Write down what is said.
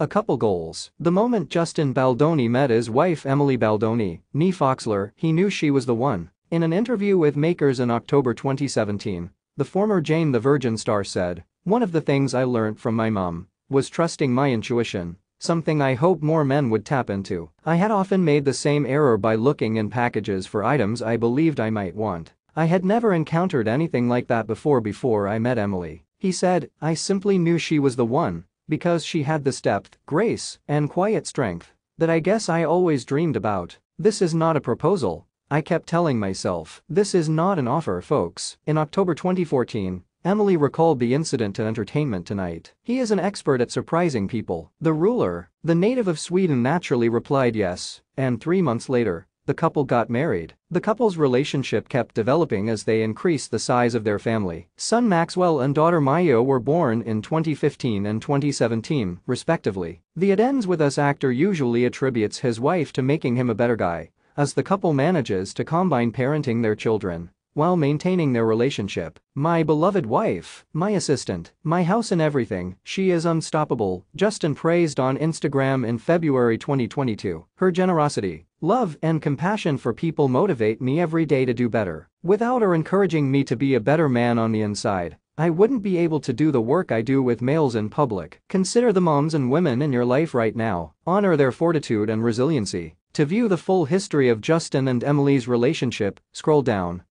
A couple goals. The moment Justin Baldoni met his wife Emily Baldoni, nee Foxler, he knew she was the one. In an interview with Makers in October 2017, the former Jane the Virgin star said, One of the things I learned from my mom was trusting my intuition, something I hope more men would tap into. I had often made the same error by looking in packages for items I believed I might want. I had never encountered anything like that before before I met Emily. He said, I simply knew she was the one because she had this depth, grace, and quiet strength that I guess I always dreamed about. This is not a proposal. I kept telling myself, this is not an offer, folks. In October 2014, Emily recalled the incident to Entertainment Tonight. He is an expert at surprising people. The ruler, the native of Sweden naturally replied yes, and three months later, the couple got married. The couple's relationship kept developing as they increased the size of their family. Son Maxwell and daughter Maya were born in 2015 and 2017, respectively. The It Ends With Us actor usually attributes his wife to making him a better guy, as the couple manages to combine parenting their children while maintaining their relationship. My beloved wife, my assistant, my house and everything, she is unstoppable, Justin praised on Instagram in February 2022. Her generosity, love and compassion for people motivate me every day to do better. Without her encouraging me to be a better man on the inside, I wouldn't be able to do the work I do with males in public. Consider the moms and women in your life right now, honor their fortitude and resiliency. To view the full history of Justin and Emily's relationship, scroll down.